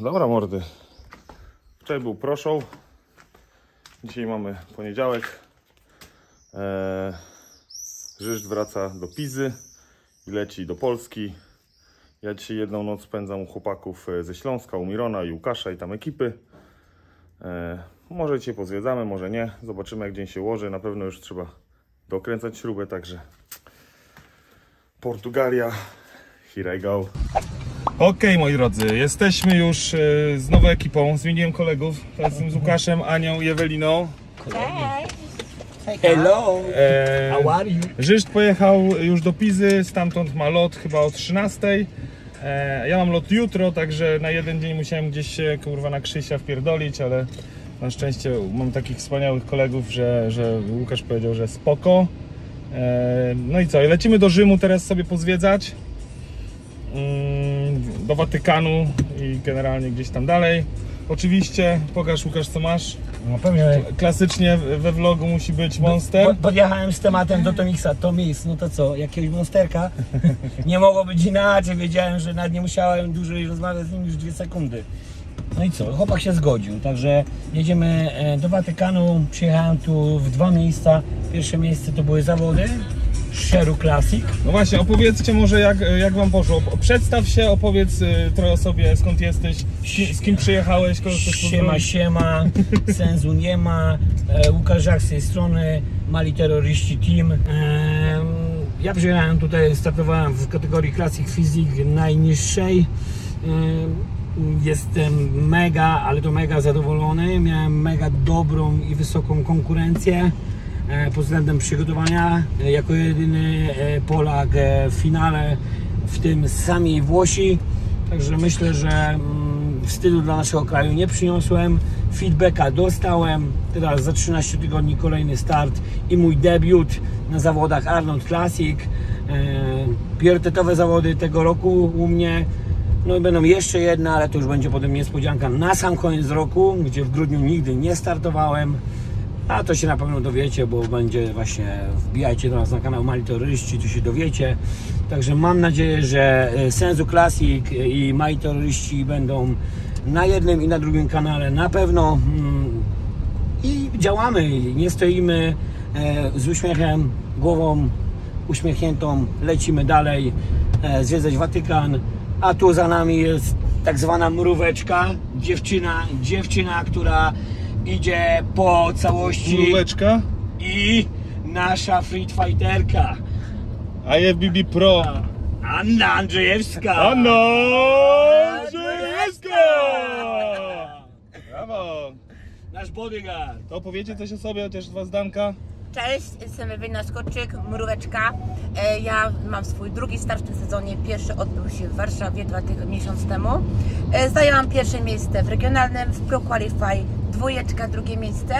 Dobra mordy. Wczoraj był proszoł. Dzisiaj mamy poniedziałek. Eee, wraca do Pizy i leci do Polski. Ja dzisiaj jedną noc spędzam u chłopaków e, ze Śląska, u Mirona i Łukasza i tam ekipy. Eee, może cię pozwiedzamy, może nie. Zobaczymy jak dzień się ułoży. Na pewno już trzeba dokręcać śrubę, także Portugalia. Here I go. Okej, moi drodzy, jesteśmy już e, z nową ekipą. Zmieniłem kolegów. Teraz jestem z Łukaszem, Anią i Eweliną. Hello, E, how are you? Żyżd pojechał już do Pizy, stamtąd ma lot chyba o 13. E, ja mam lot jutro, także na jeden dzień musiałem gdzieś się kurwa na Krzysia wpierdolić, ale na szczęście mam takich wspaniałych kolegów, że, że Łukasz powiedział, że spoko. E, no i co, lecimy do Rzymu teraz sobie pozwiedzać. Do Watykanu i generalnie gdzieś tam dalej. Oczywiście, pokaż Łukasz co masz. No pewnie. Klasycznie we vlogu musi być Monster. Pod, podjechałem z tematem do Tomixa, Tomis, no to co, jakiegoś monsterka? nie mogło być inaczej, wiedziałem, że nawet nie musiałem dłużej rozmawiać z nim już dwie sekundy. No i co, chłopak się zgodził, także jedziemy e, do Watykanu, przyjechałem tu w dwa miejsca. Pierwsze miejsce to były zawody, Sheru Classic. No właśnie, opowiedzcie może jak, jak wam poszło. Przedstaw się, opowiedz y, trochę o sobie, skąd jesteś, z kim, przyjechałeś, kogo Siema, siema, sensu nie ma. E, Łukasz Żak z tej strony, mali terroryści team. Em, ja przyjechałem tutaj, startowałem w kategorii Classic Physique najniższej. Em, Jestem mega, ale to mega zadowolony. Miałem mega dobrą i wysoką konkurencję e, pod względem przygotowania. E, Jako jedyny e, Polak e, w finale, w tym sami Włosi. Także myślę, że mm, wstydu dla naszego kraju nie przyniosłem. Feedbacka dostałem. Teraz za 13 tygodni kolejny start i mój debiut na zawodach Arnold Classic. E, priorytetowe zawody tego roku u mnie. No i będą jeszcze jedne, ale to już będzie potem niespodzianka na sam koniec roku, gdzie w grudniu nigdy nie startowałem. A to się na pewno dowiecie, bo będzie właśnie, wbijajcie do nas na kanał Mali Terroryści, tu się dowiecie. Także mam nadzieję, że e, Sensu Classic i Mali Terroryści będą na jednym i na drugim kanale na pewno. Mm, I działamy, nie stoimy e, z uśmiechem, głową uśmiechniętą, lecimy dalej, e, zwiedzać Watykan, a tu za nami jest tak zwana mróweczka, dziewczyna, dziewczyna, która idzie po całości Mróweczka, i nasza Street Fighterka, IFBB Pro. Anna Andrzejewska. Anna Andrzejewska! Brawo! Nasz bodyguard. To opowiecie coś o sobie, chociaż dwa zdanka. Cześć, jestem Ewelina Skoczyk, Mróweczka. E, Ja mam swój drugi start w tym sezonie. Pierwszy odbył się w Warszawie dwa tygodnie, miesiąc temu. E, Zajęłam pierwsze miejsce w regionalnym, w Pro Qualify dwójeczka, drugie miejsce.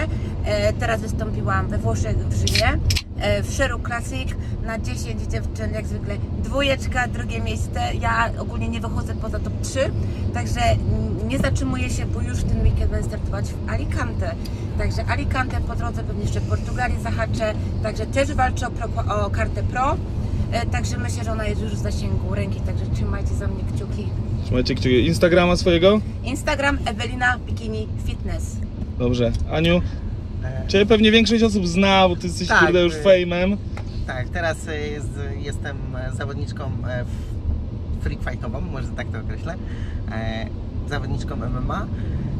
E, Teraz wystąpiłam we Włoszech, w Rzymie, e, w Sheru Classic na 10 dziewczyn, jak zwykle dwójeczka, drugie miejsce. Ja ogólnie nie wychodzę poza top 3, także nie zatrzymuję się, bo już w ten weekend będę startować w Alicante. Także Alicante po drodze pewnie jeszcze Portugalii zahaczę, także też walczę o, pro, o kartę Pro. E, Także myślę, że ona jest już w zasięgu ręki, także trzymajcie za mnie kciuki. Trzymajcie kciuki. Instagrama swojego? Instagram Ewelina Bikini Fitness. Dobrze. Aniu? Ciebie pewnie większość osób zna, bo ty jesteś Tak, kurde już y- fejmem. Tak, teraz e, jest, jestem e, zawodniczką e, freak fightową, może tak to określę. E, Zawodniczką MMA.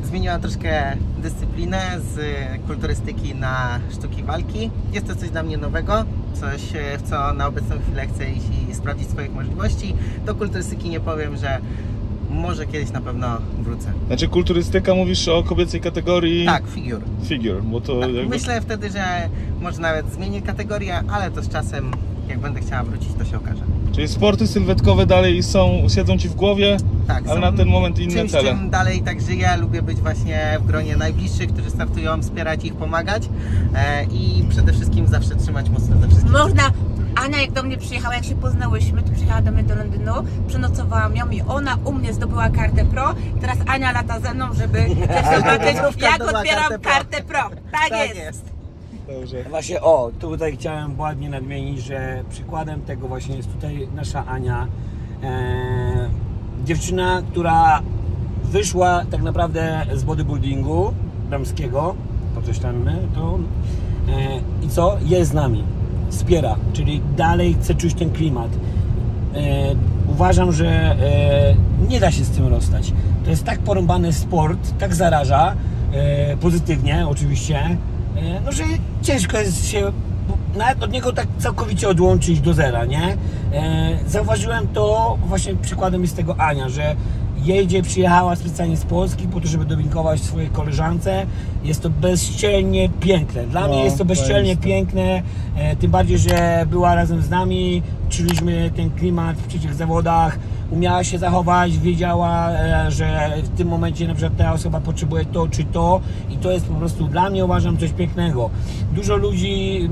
Zmieniłam troszkę dyscyplinę z kulturystyki na sztuki walki. Jest to coś dla mnie nowego, coś e, w co na obecną chwilę chcę iść i sprawdzić swoich możliwości. Do kulturystyki nie powiem, że może kiedyś na pewno wrócę. Znaczy kulturystyka mówisz o kobiecej kategorii Tak, figure. figure, bo to Tak, jakby... Myślę wtedy, że może nawet zmienię kategorię, ale to z czasem jak będę chciała wrócić, to się okaże. Czyli sporty sylwetkowe dalej są, siedzą ci w głowie, Tak, ale na ten moment inne czymś, cele. czym dalej tak żyję. Lubię być właśnie w gronie najbliższych, którzy startują, wspierać ich, pomagać e, i przede wszystkim zawsze trzymać mocno ze wszystkich. Można, Ania jak do mnie przyjechała, jak się poznałyśmy, to przyjechała do mnie do Londynu, przenocowałam ją i ona u mnie zdobyła kartę pro. Teraz Ania lata ze mną, żeby też zobaczyć, jak odbieram kartę pro. kartę pro. Tak, jest. Dobrze. Właśnie, o, tutaj chciałem ładnie nadmienić, że przykładem tego właśnie jest tutaj nasza Ania. E, dziewczyna, która wyszła tak naprawdę z bodybuildingu damskiego, podkreślamy to. E, I co? Jest z nami. Wspiera, czyli dalej chce czuć ten klimat. E, uważam, że e, nie da się z tym rozstać. To jest tak porąbany sport, tak zaraża, e, pozytywnie oczywiście, e, no że ciężko jest się nawet od niego tak całkowicie odłączyć do zera, nie? E, zauważyłem to, właśnie przykładem jest tego Ania, że jedzie, przyjechała specjalnie z Polski po to, żeby dowinkować swojej koleżance. Jest to bezczelnie piękne. Dla No, mnie jest to bezczelnie jest to. piękne, e, tym bardziej, że była razem z nami, czuliśmy ten klimat w trzecich zawodach, umiała się zachować, wiedziała, e, że w tym momencie na przykład ta osoba potrzebuje to czy to i to jest po prostu dla mnie uważam coś pięknego. Dużo ludzi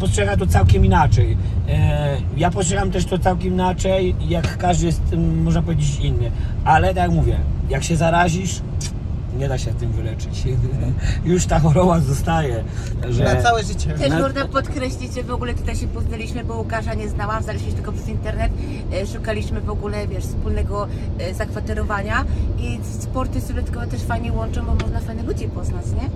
postrzega to całkiem inaczej. E, Ja postrzegam też to całkiem inaczej, jak każdy jest, można powiedzieć, inny. Ale tak jak mówię, jak się zarazisz, nie da się tym wyleczyć. Już ta choroba zostaje. Że... Na całe życie. Też Na- można podkreślić, że w ogóle tutaj się poznaliśmy, bo Łukasza nie znałam, znaliśmy się tylko przez internet, e, szukaliśmy w ogóle, wiesz, wspólnego e, zakwaterowania i sporty sylwetkowe też fajnie łączą, bo można fajnych ludzi poznać, nie?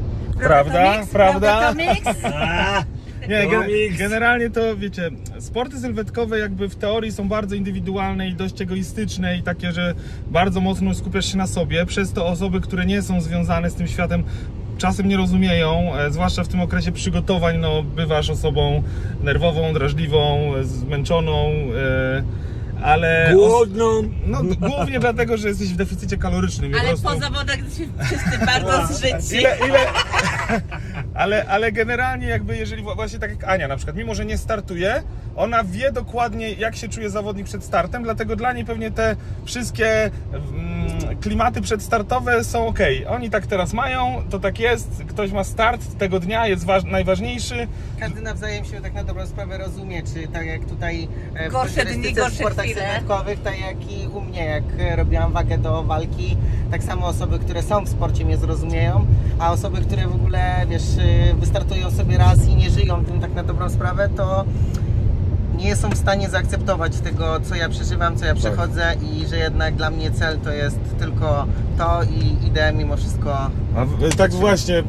Prawda? Tomix? Prawda? Nie, gen- Komiks. generalnie to wiecie, sporty sylwetkowe jakby w teorii są bardzo indywidualne i dość egoistyczne i takie, że bardzo mocno skupiasz się na sobie, przez to osoby, które nie są związane z tym światem czasem nie rozumieją, e, zwłaszcza w tym okresie przygotowań, no bywasz osobą nerwową, drażliwą, zmęczoną, e, ale... Głodną. No głównie dlatego, że jesteś w deficycie kalorycznym. po Ale prostu... po zawodach się wszyscy bardzo zżyci. Ile, ile... ale, ale generalnie jakby jeżeli właśnie tak jak Ania na przykład, mimo że nie startuje, ona wie dokładnie jak się czuje zawodnik przed startem, dlatego dla niej pewnie te wszystkie mm, klimaty przedstartowe są ok. Oni tak teraz mają, to tak jest, ktoś ma start tego dnia, jest waż, najważniejszy. Każdy nawzajem się tak na dobrą sprawę rozumie, czy tak jak tutaj e, w Gorsze dni, gorsze sportach chwile. sylwetkowych, tak jak i u mnie, jak e, robiłam wagę do walki, tak samo osoby, które są w sporcie mnie zrozumieją, a osoby, które w ogóle, wiesz, e, wystartują sobie raz i nie żyją tym tak na dobrą sprawę, to nie są w stanie zaakceptować tego, co ja przeżywam, co ja przechodzę i że jednak dla mnie cel to jest tylko to i idę mimo wszystko A tak właśnie,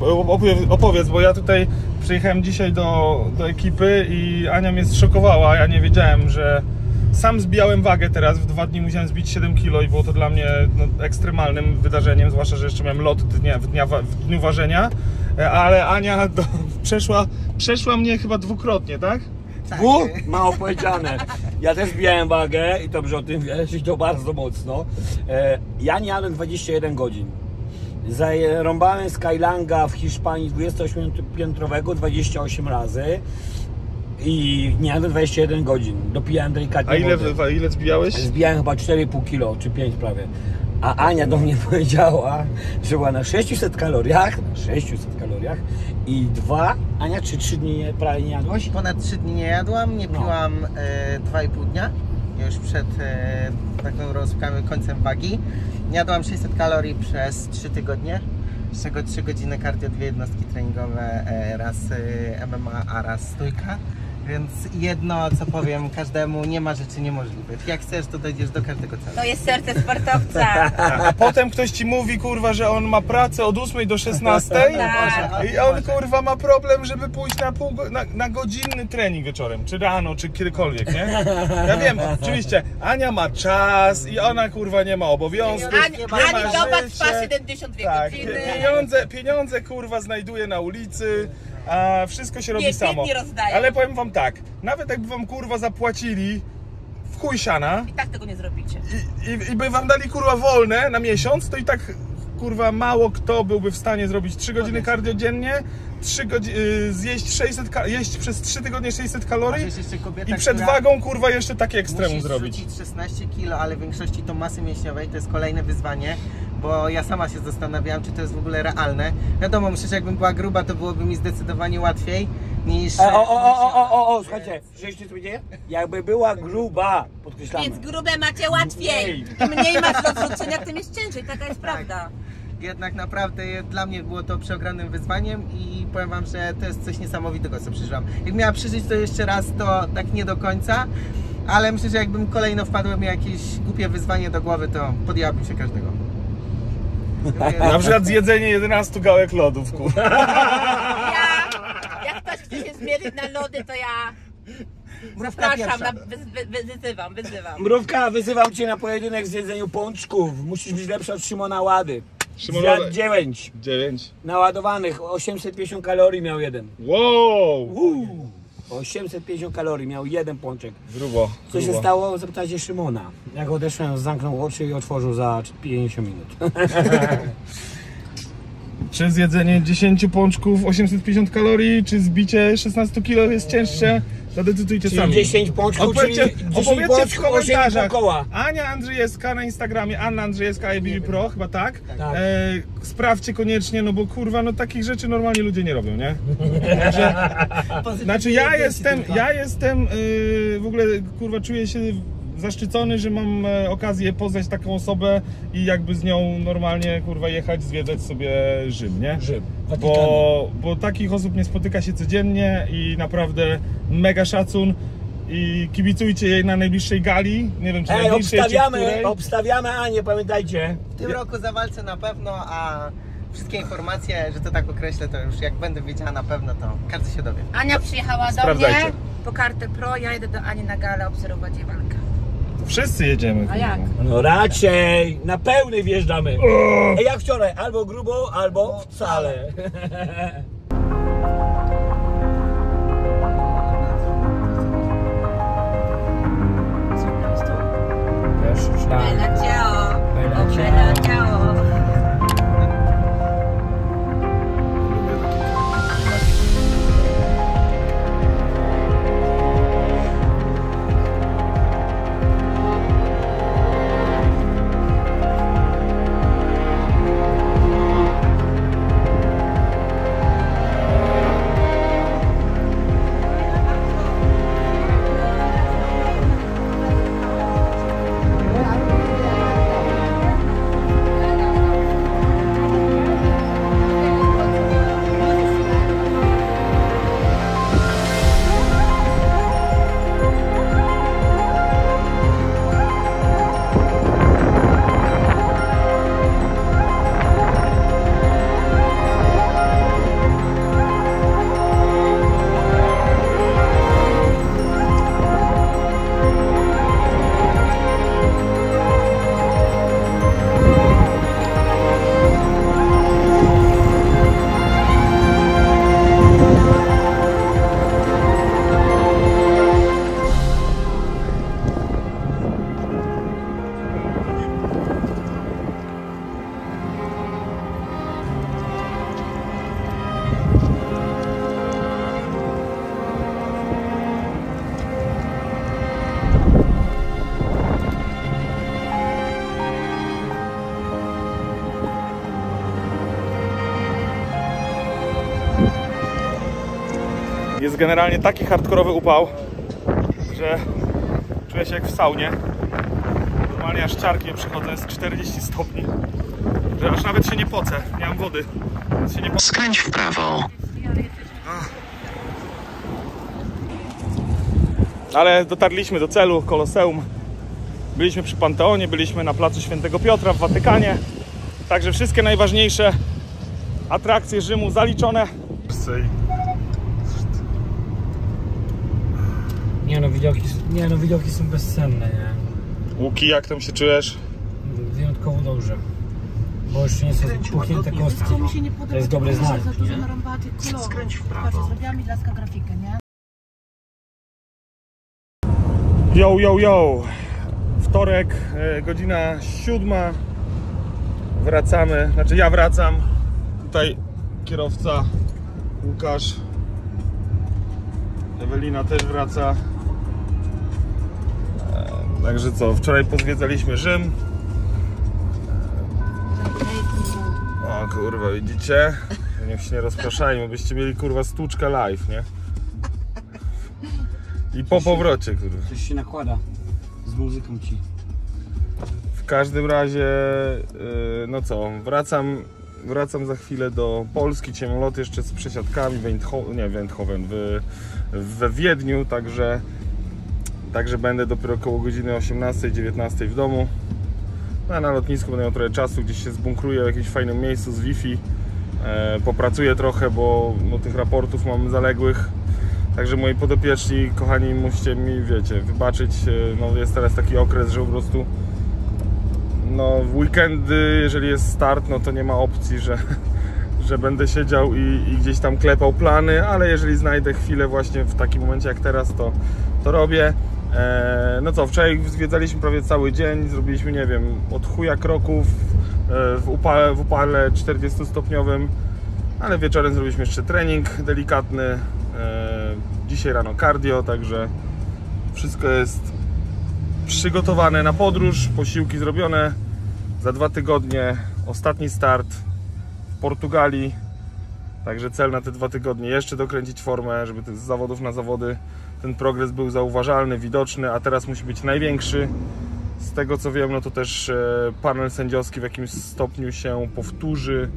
opowiedz, bo ja tutaj przyjechałem dzisiaj do, do ekipy i Ania mnie zszokowała. Ja nie wiedziałem, że sam zbijałem wagę teraz. W dwa dni musiałem zbić 7 kg i było to dla mnie no, ekstremalnym wydarzeniem, zwłaszcza, że jeszcze miałem lot dnia, w, dnia, w dniu ważenia. E, Ale Ania do, przeszła, przeszła mnie chyba dwukrotnie, tak? Bu, e, mało powiedziane. Ja też zbijałem wagę i dobrze o tym wiesz, i to bardzo mocno. E, ja nie jadłem 21 godzin. Zarąbałem Skylanga w Hiszpanii 28-piętrowego 28 razy i nie jadłem 21 godzin. Dopijałem delikatnie A ile, wody. ile zbijałeś? Zbijałem chyba 4,5 kilo, czy 5 prawie. A Ania do mnie powiedziała, że była na 600 kaloriach, na 600 kaloriach i dwa, Ania, czy trzy dni nie- prawie nie jadłaś? Ponad 3 dni nie jadłam, nie No. piłam e, 2,5 dnia, już przed e, taką końcem wagi. Jadłam 600 kalorii przez 3 tygodnie, z czego 3 godziny cardio, dwie jednostki treningowe, e, raz e, MMA, a raz stójka. Więc jedno, co powiem każdemu, nie ma rzeczy niemożliwych. Jak chcesz, to dojdziesz do każdego celu. To jest serce sportowca. A potem ktoś ci mówi, kurwa, że on ma pracę od 8 do 16 Tak. i on, kurwa, ma problem, żeby pójść na, pół, go- na, na godzinny trening wieczorem, czy rano, czy kiedykolwiek, nie? Ja wiem, oczywiście, Ania ma czas i ona, kurwa, nie ma obowiązków, Ani, nie ma ani doba życia. trwa 72 Tak, godziny. pieniądze, pieniądze, kurwa, znajduje na ulicy, a wszystko się robi Nie, samo. Ale powiem wam tak, nawet jakby wam, kurwa, zapłacili w chuj siana, I tak tego nie zrobicie. i, i, i by wam dali kurwa wolne na miesiąc, to i tak kurwa mało kto byłby w stanie zrobić 3 godziny cardio dziennie, 3 godzi- y, zjeść 600 ka- jeść przez 3 tygodnie 600 A kalorii wiesz, jeszcze kobieta, i przed która wagą kurwa jeszcze takie ekstremum musisz zrobić. rzucić 16 kilo, ale w większości to masy mięśniowej, to jest kolejne wyzwanie, bo ja sama się zastanawiałam, czy to jest w ogóle realne. Wiadomo, myślę, że jakbym była gruba, to byłoby mi zdecydowanie łatwiej niż... E, o, o, o, o, o, o, o, słuchajcie, słyszeliście co będzie? Jakby była gruba, podkreślamy. Więc grube macie łatwiej. Im mniej masz do zrzucenia, tym jest ciężej. Taka jest prawda. Jednak naprawdę dla mnie było to przeogromnym wyzwaniem i powiem Wam, że to jest coś niesamowitego, co przeżyłam. Jak miała przeżyć to jeszcze raz, to tak nie do końca, ale myślę, że jakbym kolejno wpadło mi jakieś głupie wyzwanie do głowy, to podjęłabym się każdego. Na przykład zjedzenie 11 gałek lodów, kurwa. Ja, jak ktoś chce się zmierzyć na lody, to ja zapraszam, pierwsza. na, wy, wy, wyzywam, wyzywam. Mrówka, wyzywam cię na pojedynek z jedzeniu pączków. Musisz być lepsza od Szymona Łady. Szymon Zjadł Łada- 9 9. naładowanych, 850 kalorii miał jeden. Wow! Uuu, 850 kalorii miał jeden pączek. Grubo, Co się grubo. stało? Zapytajcie Szymona. Jak odeszłem, zamknął oczy i otworzył za 50 minut. Czy zjedzenie 10 pączków 850 kalorii, czy zbicie 16 kg jest cięższe? Zadecydujcie Czyli sami. 10 pączków, Opowiedzcie, czyli 10 opowiedzcie w pączków, 8,5 komentarzach. koła. Ania Andrzejewska na Instagramie, Anna Andrzejewska IBB Pro, chyba tak? Tak. E, sprawdźcie koniecznie, no bo kurwa, no takich rzeczy normalnie ludzie nie robią, nie? Znaczy ja jestem, ja jestem yy, w ogóle kurwa czuję się zaszczycony, że mam e, okazję poznać taką osobę i jakby z nią normalnie kurwa jechać, zwiedzać sobie Rzym, nie? Rzym. Bo, bo takich osób nie spotyka się codziennie i naprawdę mega szacun i kibicujcie jej na najbliższej gali, nie wiem czy Ej, najbliższej czy obstawiamy, obstawiamy Anię, pamiętajcie. W tym roku zawalczę na pewno, a wszystkie informacje, że to tak określę, to już jak będę wiedziała na pewno, to każdy się dowie. Ania przyjechała do mnie po kartę pro, ja jedę do Ani na galę obserwować jej walkę. Wszyscy jedziemy. A jak? No raczej, na pełny wjeżdżamy. Ej, jak wczoraj, albo grubo, albo wcale. Pierwszy szlak. Generalnie taki hardkorowy upał, że czuję się jak w saunie. Normalnie aż ciarkiem przychodzę, jest 40 stopni. Że aż nawet się nie pocę, nie mam wody. Więc się nie po... Skręć w prawo. Ale dotarliśmy do celu, Koloseum. Byliśmy przy Panteonie, byliśmy na placu Świętego Piotra w Watykanie. Także wszystkie najważniejsze atrakcje Rzymu zaliczone. Nie no, widoki, nie no, widoki są bezcenne, nie? Łuki, jak tam się czujesz? Wyjątkowo dobrze. Bo jeszcze nie są puchnięte kostki. Co mi się nie podoba, To jest dobry znak, za dużo nie? Skręć w prawo. Patrzę, zrobiłam mi laska grafikę, nie? Yo, yo, yo! Wtorek, e, godzina siódma. wracamy, znaczy ja wracam. Tutaj kierowca Łukasz. Ewelina też wraca. Także co, wczoraj pozwiedzaliśmy Rzym. O kurwa, widzicie? Niech się nie rozpraszajmy, byście mieli kurwa stłuczka live, nie? I po powrocie, kurwa. Coś się nakłada z muzyką ci. W każdym razie, yy, no co, wracam, wracam za chwilę do Polski. Dzisiaj mam lot jeszcze z przesiadkami w nie w Eindhoven, w, we Wiedniu, także, także będę dopiero około godziny 18-19 w domu. No, a na lotnisku będę miał trochę czasu, gdzieś się zbunkruję w jakimś fajnym miejscu z Wi-Fi. E, popracuję trochę, bo no, tych raportów mam zaległych. Także moi podopieczni, kochani, musicie mi, wiecie, wybaczyć. e, No, jest teraz taki okres, że po prostu no, w weekendy, jeżeli jest start, no to nie ma opcji, że, że będę siedział i, i gdzieś tam klepał plany, ale jeżeli znajdę chwilę właśnie w takim momencie jak teraz, to, to robię. E, no co, wczoraj zwiedzaliśmy prawie cały dzień, zrobiliśmy, nie wiem, od chuja kroków e, w upale, w upale 40 stopniowym, ale wieczorem zrobiliśmy jeszcze trening delikatny. E, dzisiaj rano cardio, także wszystko jest przygotowane na podróż, posiłki zrobione. Za dwa tygodnie ostatni start w Portugalii. Także cel na te dwa tygodnie jeszcze dokręcić formę, żeby z zawodów na zawody ten progres był zauważalny, widoczny, a teraz musi być największy. Z tego co wiem, no to też e, panel sędziowski w jakimś stopniu się powtórzy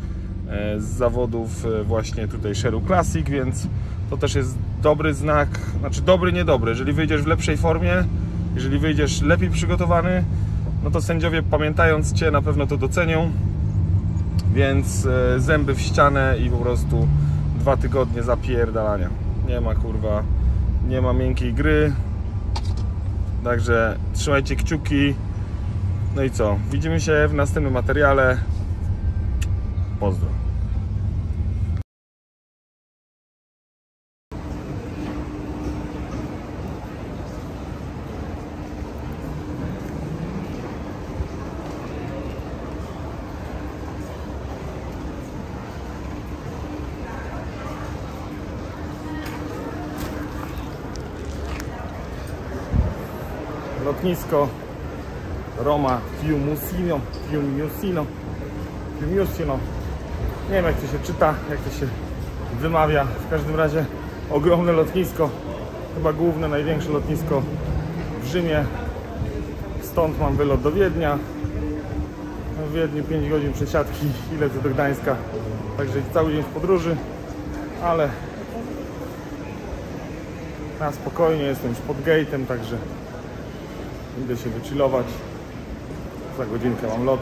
e, z zawodów e, właśnie tutaj Sheru Classic, więc to też jest dobry znak, znaczy dobry, niedobry. Jeżeli wyjdziesz w lepszej formie, jeżeli wyjdziesz lepiej przygotowany, no to sędziowie pamiętając Cię na pewno to docenią. Więc zęby w ścianę i po prostu dwa tygodnie zapierdalania. Nie ma kurwa, nie ma miękkiej gry. Także trzymajcie kciuki. No i co? Widzimy się w następnym materiale. Pozdro. Lotnisko Roma Fiumicino, Fiumicino, Fiumicino. Nie wiem jak to się czyta, jak to się wymawia. W każdym razie ogromne lotnisko, chyba główne, największe lotnisko w Rzymie. Stąd mam wylot do Wiednia. W Wiedniu 5 godzin przesiadki i lecę do Gdańska. Także cały dzień w podróży, ale na spokojnie jestem już pod gate'em, także Idę się wychillować. Za godzinkę mam lot.